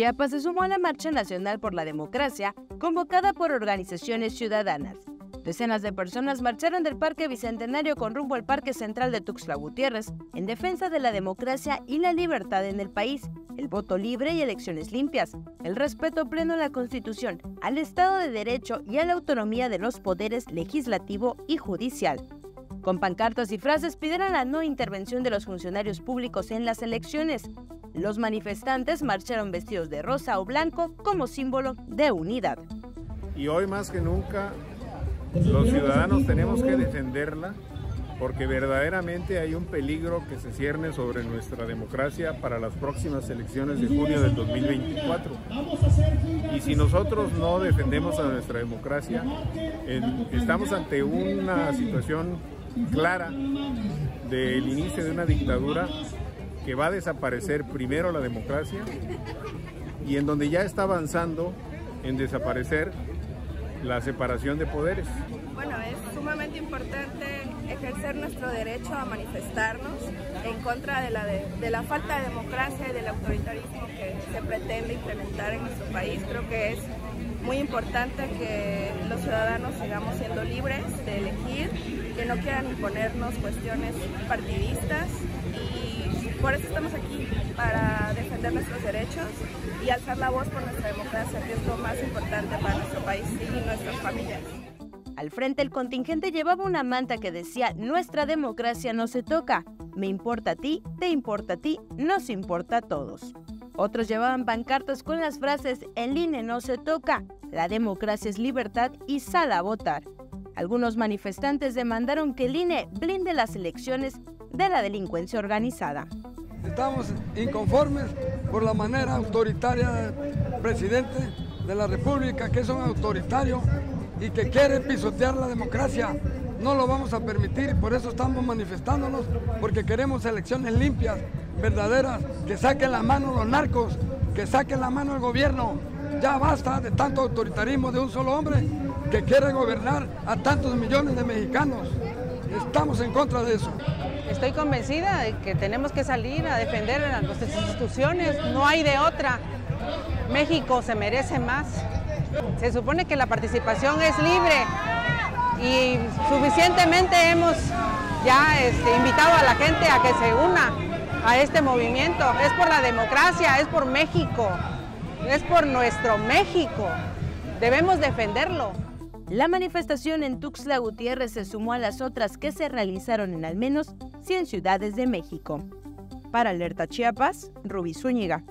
Chiapas se sumó a la Marcha Nacional por la Democracia, convocada por organizaciones ciudadanas. Decenas de personas marcharon del Parque Bicentenario con rumbo al Parque Central de Tuxtla Gutiérrez en defensa de la democracia y la libertad en el país, el voto libre y elecciones limpias, el respeto pleno a la Constitución, al Estado de Derecho y a la autonomía de los poderes legislativo y judicial. Con pancartas y frases pidieron la no intervención de los funcionarios públicos en las elecciones. Los manifestantes marcharon vestidos de rosa o blanco como símbolo de unidad. Y hoy más que nunca los ciudadanos tenemos que defenderla porque verdaderamente hay un peligro que se cierne sobre nuestra democracia para las próximas elecciones de junio del 2024. Y si nosotros no defendemos a nuestra democracia, estamos ante una situación clara del inicio de una dictadura que va a desaparecer primero la democracia y en donde ya está avanzando en desaparecer la separación de poderes. Bueno, es sumamente importante ejercer nuestro derecho a manifestarnos en contra de la, de, la falta de democracia y del autoritarismo que se pretende implementar en nuestro país. Creo que es muy importante que los ciudadanos sigamos siendo libres de elegir, que no quieran imponernos cuestiones partidistas y por eso estamos aquí, para defender nuestros derechos y alzar la voz por nuestra democracia, que es lo más importante para nuestro país y nuestras familias. Al frente el contingente llevaba una manta que decía, nuestra democracia no se toca, me importa a ti, te importa a ti, nos importa a todos. Otros llevaban pancartas con las frases, el INE no se toca, la democracia es libertad y sal a votar. Algunos manifestantes demandaron que el INE blinde las elecciones de la delincuencia organizada. Estamos inconformes por la manera autoritaria del presidente de la República, que es un autoritario y que quiere pisotear la democracia. No lo vamos a permitir, por eso estamos manifestándonos, porque queremos elecciones limpias, verdaderas, que saquen la mano los narcos, que saquen la mano el gobierno. Ya basta de tanto autoritarismo de un solo hombre que quiere gobernar a tantos millones de mexicanos. Estamos en contra de eso. Estoy convencida de que tenemos que salir a defender a nuestras instituciones, no hay de otra. México se merece más. Se supone que la participación es libre y suficientemente hemos ya este, invitado a la gente a que se una a este movimiento. Es por la democracia, es por México, es por nuestro México. Debemos defenderlo. La manifestación en Tuxtla Gutiérrez se sumó a las otras que se realizaron en al menos 100 ciudades de México. Para Alerta Chiapas, Rubí Zúñiga.